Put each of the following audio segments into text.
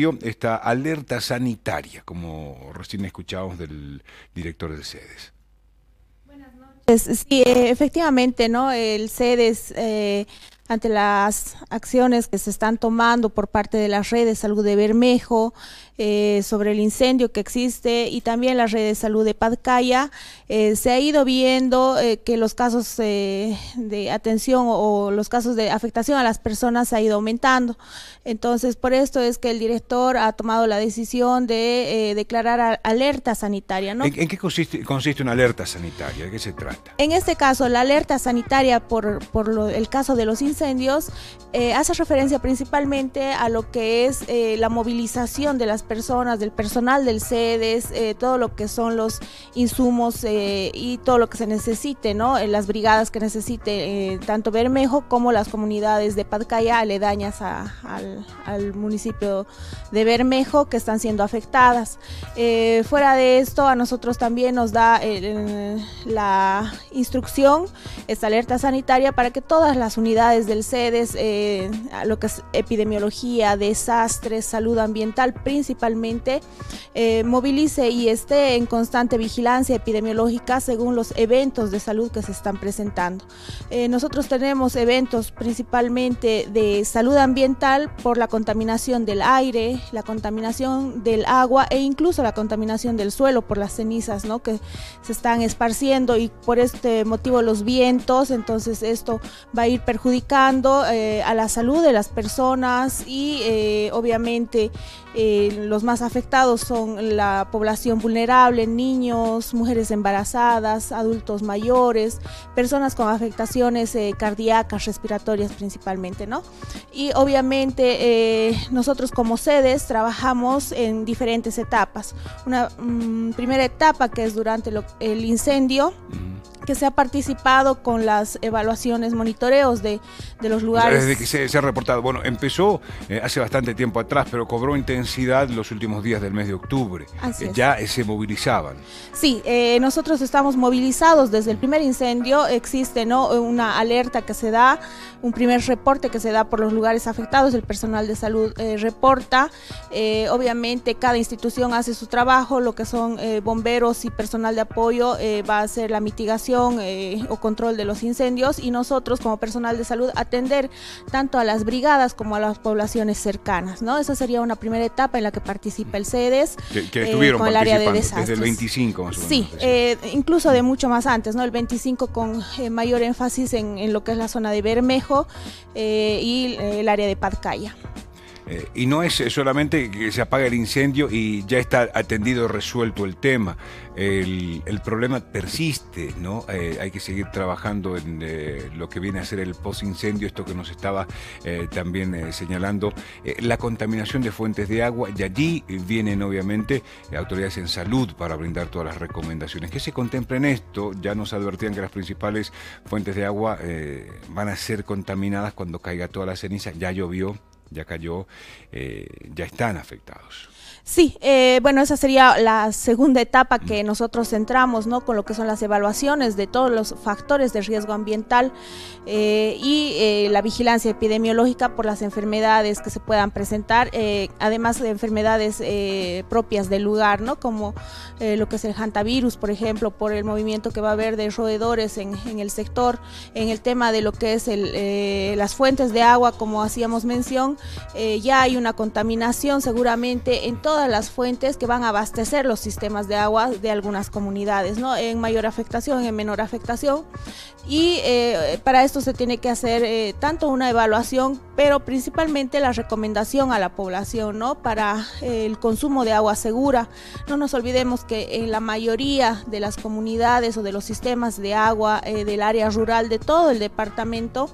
existió esta alerta sanitaria, como recién escuchábamos del director del CEDES. Buenas noches. Sí, eh, efectivamente, ¿no? El CEDES eh, ante las acciones que se están tomando por parte de las redes de salud de Bermejo eh, sobre el incendio que existe y también la red de salud de Padcaya, eh, se ha ido viendo eh, que los casos de atención o, los casos de afectación a las personas ha ido aumentando. Entonces, por esto es que el director ha tomado la decisión de declarar alerta sanitaria. ¿no? ¿En, qué consiste, consiste, una alerta sanitaria? ¿De qué se trata? En este caso, la alerta sanitaria por, por el caso de los incendios eh, hace referencia principalmente a lo que es eh, la movilización de las personas, del personal del CEDES, eh, todo lo que son los insumos y todo lo que se necesite, ¿no? las brigadas que necesite tanto Bermejo como las comunidades de Padcaya aledañas al, al, municipio de Bermejo que están siendo afectadas. fuera de esto, a nosotros también nos da la instrucción, esta alerta sanitaria para que todas las unidades del CEDES, eh, lo que es epidemiología, desastres, salud ambiental principalmente, eh, movilice y esté en constante vigilancia epidemiológica según los eventos de salud que se están presentando. Eh, nosotros tenemos eventos principalmente de salud ambiental por la contaminación del aire, la contaminación del agua e incluso la contaminación del suelo por las cenizas ¿no? que se están esparciendo y por este motivo los vientos, entonces esto va a ir perjudicando eh, a la salud de las personas y obviamente los más afectados son la población vulnerable, niños, mujeres embarazadas, adultos mayores, personas con afectaciones cardíacas, respiratorias principalmente, ¿no? Y obviamente nosotros como sedes trabajamos en diferentes etapas. Una mm, primera etapa que es durante el incendio que se ha participado con las evaluaciones, monitoreos de, de los lugares. Desde que se, ha reportado, bueno, empezó eh, hace bastante tiempo atrás, pero cobró intensidad los últimos días del mes de octubre. Eh, ya se movilizaban. Sí, eh, nosotros estamos movilizados desde el primer incendio, existe ¿no? una alerta que se da, un primer reporte que se da por los lugares afectados, el personal de salud reporta, obviamente cada institución hace su trabajo, lo que son bomberos y personal de apoyo va a hacer la mitigación eh, o control de los incendios y nosotros como personal de salud atender tanto a las brigadas como a las poblaciones cercanas. ¿no? Esa sería una primera etapa en la que participa el CEDES que, estuvieron con el área de desastres. Desde el 25 más o menos. Sí, eh, incluso de mucho más antes, ¿no? el 25 con eh, mayor énfasis en, en, lo que es la zona de Bermejo y el área de Padcaya. Eh, y no es solamente que se apaga el incendio y ya está atendido, resuelto el tema. El, problema persiste, ¿no? Eh, hay que seguir trabajando en eh, lo que viene a ser el post-incendio, esto que nos estaba también señalando, la contaminación de fuentes de agua, y allí vienen obviamente autoridades en salud para brindar todas las recomendaciones. ¿Qué se contempla en esto? Ya nos advertían que las principales fuentes de agua van a ser contaminadas cuando caiga toda la ceniza, ya llovió, ya cayó, eh, ya están afectados. Sí, eh, bueno, esa sería la segunda etapa que nosotros entramos, ¿no? Con lo que son las evaluaciones de todos los factores de riesgo ambiental eh, y eh, la vigilancia epidemiológica por las enfermedades que se puedan presentar, además de enfermedades propias del lugar, ¿no? Como lo que es el hantavirus, por ejemplo, por el movimiento que va a haber de roedores en, el sector, en el tema de lo que es el, las fuentes de agua, como hacíamos mención, ya hay una contaminación seguramente en todas las fuentes que van a abastecer los sistemas de agua de algunas comunidades, ¿no? En mayor afectación, en menor afectación. Y eh, para esto se tiene que hacer eh, tanto una evaluación, pero principalmente la recomendación a la población, ¿no? Para eh, el consumo de agua segura. No nos olvidemos que en la mayoría de las comunidades o de los sistemas de agua del área rural de todo el departamento,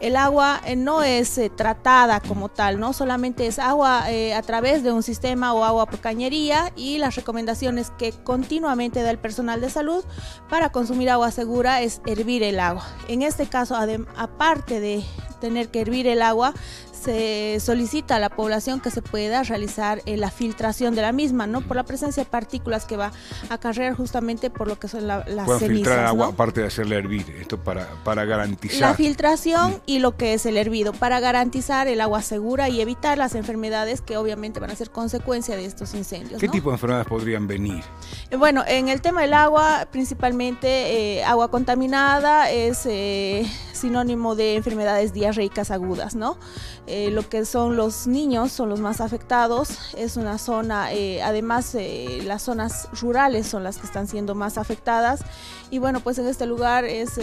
el agua no es tratada como tal, ¿no? Solamente es agua a través de un sistema o agua por cañería y las recomendaciones que continuamente da el personal de salud para consumir agua segura es hervir el agua. En este caso, aparte de tener que hervir el agua, se solicita a la población que se pueda realizar eh, la filtración de la misma, ¿no? Por la presencia de partículas que va a acarrear justamente por lo que son las Pueden filtrar agua aparte de hacerle hervir, esto para, para garantizar. La filtración mm. y lo que es el hervido, para garantizar el agua segura y evitar las enfermedades que obviamente van a ser consecuencia de estos incendios. ¿Qué tipo de enfermedades podrían venir? Eh, bueno, en el tema del agua, principalmente eh, agua contaminada es sinónimo de enfermedades diarreicas agudas, ¿no? Eh, lo que son los niños son los más afectados, es una zona, eh, además eh, las zonas rurales son las que están siendo más afectadas y bueno, pues en este lugar es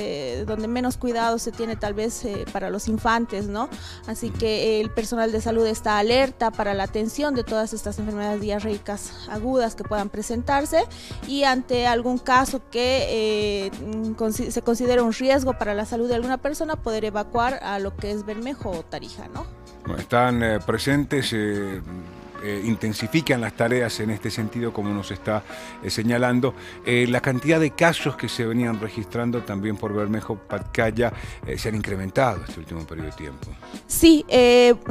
donde menos cuidado se tiene tal vez para los infantes, ¿no? Así que el personal de salud está alerta para la atención de todas estas enfermedades diarreicas agudas que puedan presentarse y ante algún caso que se considere un riesgo para la salud de alguna persona poder evacuar a lo que es Bermejo o Tarija, ¿no? Están eh, presentes, eh, eh, intensifican las tareas en este sentido, como nos está señalando. la cantidad de casos que se venían registrando también por Bermejo Patcaya se han incrementado este último periodo de tiempo. Sí,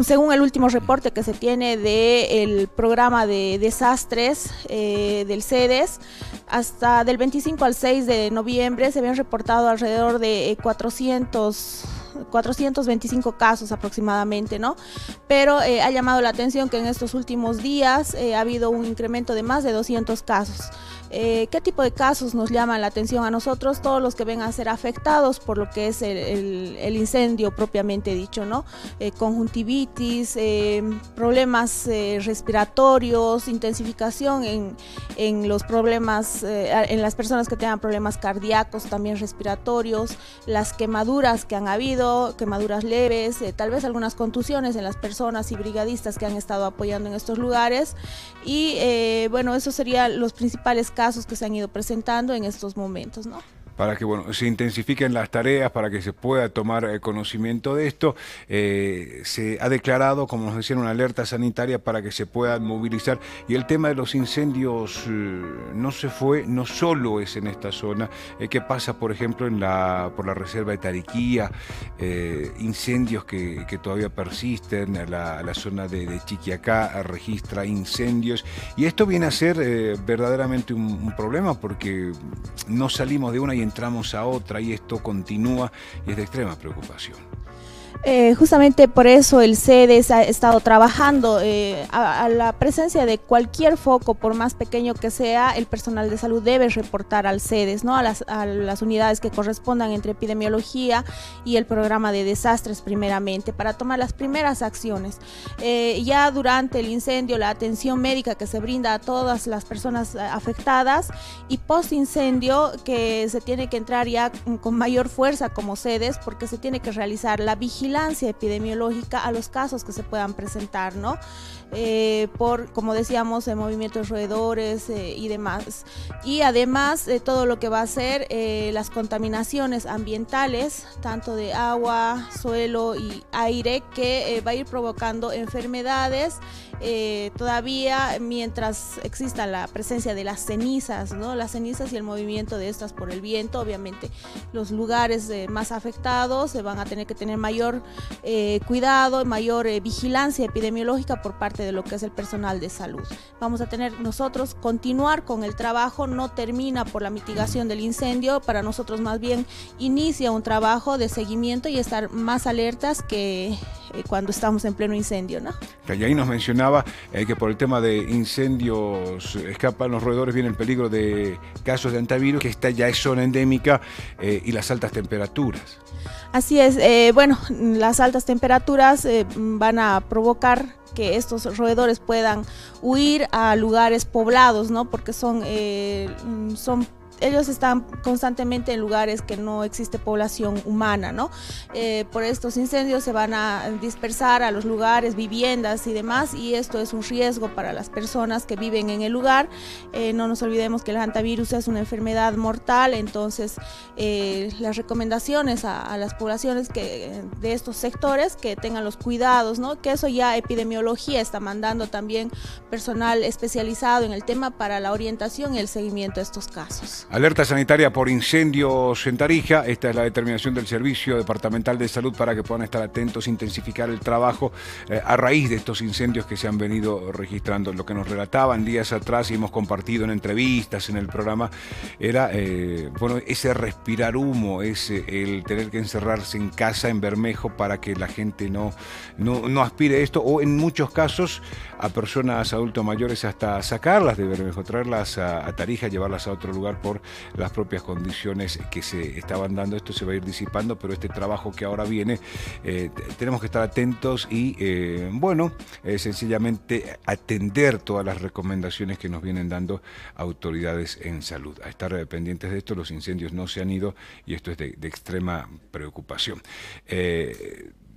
según el último reporte que se tiene del programa de desastres del CEDES, hasta del 25 al 6 de noviembre se habían reportado alrededor de 400 425 casos aproximadamente, ¿no? Pero eh, ha llamado la atención que en estos últimos días eh, ha habido un incremento de más de 200 casos. Eh, ¿Qué tipo de casos nos llaman la atención a nosotros? Todos los que ven a ser afectados por lo que es el, incendio propiamente dicho, ¿no? conjuntivitis, problemas respiratorios, intensificación en, en los problemas, en las personas que tengan problemas cardíacos, también respiratorios, las quemaduras que han habido quemaduras leves, eh, tal vez algunas contusiones en las personas y brigadistas que han estado apoyando en estos lugares. Y eh, bueno, esos serían los principales casos que se han ido presentando en estos momentos, ¿no? Para que bueno, se intensifiquen las tareas, para que se pueda tomar eh, conocimiento de esto. Eh, se ha declarado, como nos decían, una alerta sanitaria para que se puedan movilizar. Y el tema de los incendios eh, no se fue, no solo es en esta zona. ¿Qué pasa, por ejemplo, en la, por la reserva de Tariquía? incendios que, todavía persisten, la, la zona de, Chiquiacá registra incendios. Y esto viene a ser verdaderamente un, un problema porque no salimos de una y entramos a otra y esto continúa y es de extrema preocupación. Eh, justamente por eso el CEDES ha estado trabajando eh, a, la presencia de cualquier foco, por más pequeño que sea, el personal de salud debe reportar al CEDES, ¿no? a, las, a las unidades que correspondan entre epidemiología y el programa de desastres primeramente, para tomar las primeras acciones. Eh, ya durante el incendio, la atención médica que se brinda a todas las personas afectadas y post incendio que se tiene que entrar ya con mayor fuerza como CEDES porque se tiene que realizar la vigilancia epidemiológica a los casos que se puedan presentar, ¿no? Eh, por, como decíamos, el movimientos roedores eh, y demás. Y además de todo lo que va a ser eh, las contaminaciones ambientales, tanto de agua, suelo y aire, que va a ir provocando enfermedades todavía mientras exista la presencia de las cenizas, ¿no? Las cenizas y el movimiento de estas por el viento, obviamente los lugares más afectados se van a tener que tener mayor cuidado, mayor vigilancia epidemiológica por parte de lo que es el personal de salud. Vamos a tener nosotros continuar con el trabajo, no termina por la mitigación del incendio, para nosotros más bien inicia un trabajo de seguimiento y estar más alertas que eh, cuando estamos en pleno incendio. ¿no? Y ahí nos mencionaba eh, que por el tema de incendios escapan los roedores, viene el peligro de casos de antivirus, que esta ya es zona endémica eh, y las altas temperaturas. Así es, bueno, las altas temperaturas van a provocar que estos roedores puedan huir a lugares poblados, ¿no? Porque son, son ellos están constantemente en lugares que no existe población humana, ¿no? Eh, por estos incendios se van a dispersar a los lugares, viviendas y demás, y esto es un riesgo para las personas que viven en el lugar. Eh, no nos olvidemos que el hantavirus es una enfermedad mortal, entonces eh, las recomendaciones a, las poblaciones que, de estos sectores que tengan los cuidados, ¿no? Que eso ya epidemiología está mandando también personal especializado en el tema para la orientación y el seguimiento de estos casos. Alerta sanitaria por incendios en Tarija. Esta es la determinación del Servicio Departamental de Salud para que puedan estar atentos, intensificar el trabajo eh, a raíz de estos incendios que se han venido registrando. Lo que nos relataban días atrás y hemos compartido en entrevistas en el programa era eh, bueno, ese respirar humo, ese, el tener que encerrarse en casa, en Bermejo, para que la gente no, no, aspire esto, o en muchos casos a personas adultos mayores hasta sacarlas de Bermejo, traerlas a, a Tarija, llevarlas a otro lugar las propias condiciones que se estaban dando. Esto se va a ir disipando, pero este trabajo que ahora viene, eh, tenemos que estar atentos y, eh, bueno, eh, sencillamente atender todas las recomendaciones que nos vienen dando autoridades en salud. A estar pendientes de esto, los incendios no se han ido y esto es de extrema preocupación.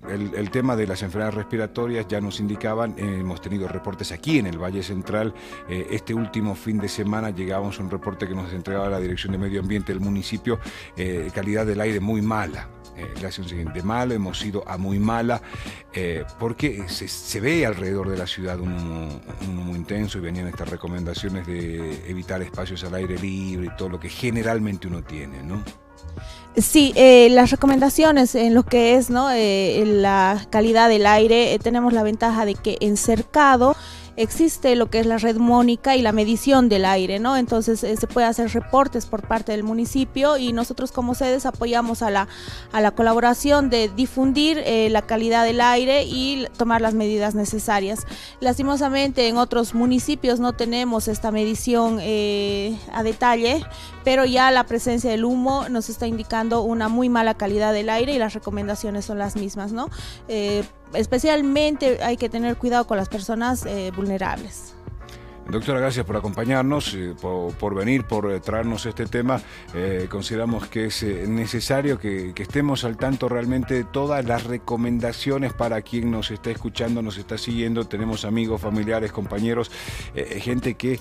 El, tema de las enfermedades respiratorias ya nos indicaban, eh, hemos tenido reportes aquí en el Valle Central. Eh, este último fin de semana llegábamos a un reporte que nos entregaba la Dirección de Medio Ambiente del municipio, eh, calidad del aire muy mala. de malo, hemos ido a muy mala, porque se, ve alrededor de la ciudad un humo, intenso y venían estas recomendaciones de evitar espacios al aire libre y todo lo que generalmente uno tiene, ¿no? Sí, eh, las recomendaciones en lo que es ¿no? Eh, la calidad del aire, eh, tenemos la ventaja de que en cercado existe lo que es la red mónica y la medición del aire, ¿no? Entonces eh, se puede hacer reportes por parte del municipio y nosotros como sedes apoyamos a la, a la colaboración de difundir eh, la calidad del aire y tomar las medidas necesarias. Lastimosamente en otros municipios no tenemos esta medición eh, a detalle, pero ya la presencia del humo nos está indicando una muy mala calidad del aire y las recomendaciones son las mismas, ¿no? Especialmente hay que tener cuidado con las personas eh, vulnerables. Doctora, gracias por acompañarnos, eh, por, venir, por eh, traernos este tema. Eh, consideramos que es necesario que, estemos al tanto realmente de todas las recomendaciones para quien nos está escuchando, nos está siguiendo. Tenemos amigos, familiares, compañeros, gente que,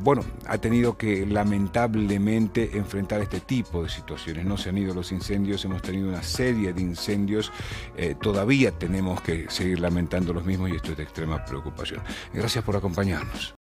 bueno, ha tenido que lamentablemente enfrentar este tipo de situaciones. No se han ido los incendios, hemos tenido una serie de incendios. todavía tenemos que seguir lamentando los mismos y esto es de extrema preocupación. Gracias por acompañarnos.